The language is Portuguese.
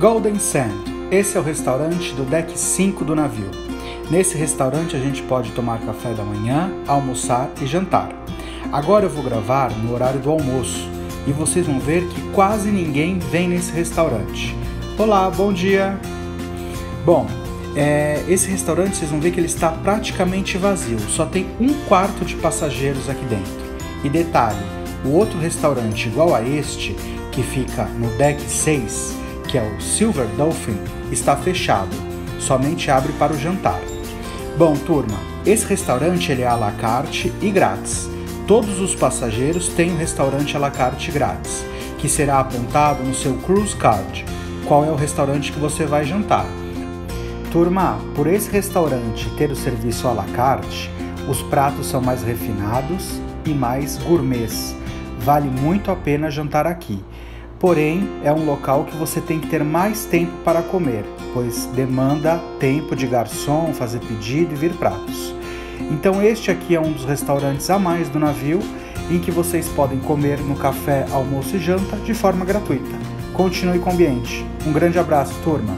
Golden Sand. Esse é o restaurante do deck 5 do navio. Nesse restaurante a gente pode tomar café da manhã, almoçar e jantar. Agora eu vou gravar no horário do almoço e vocês vão ver que quase ninguém vem nesse restaurante. Olá, bom dia! Bom, é, esse restaurante vocês vão ver que ele está praticamente vazio, só tem um quarto de passageiros aqui dentro. E detalhe, o outro restaurante igual a este, que fica no deck 6, que é o Silver Dolphin, está fechado, somente abre para o jantar. Bom, turma, esse restaurante ele é à la carte e grátis. Todos os passageiros têm um restaurante à la carte grátis, que será apontado no seu cruise card, qual é o restaurante que você vai jantar. Turma, por esse restaurante ter o serviço à la carte, os pratos são mais refinados e mais gourmets. Vale muito a pena jantar aqui. Porém, é um local que você tem que ter mais tempo para comer, pois demanda tempo de garçom, fazer pedido e vir pratos. Então, este aqui é um dos restaurantes a mais do navio em que vocês podem comer no café, almoço e janta de forma gratuita. Continue com o ambiente. Um grande abraço, turma!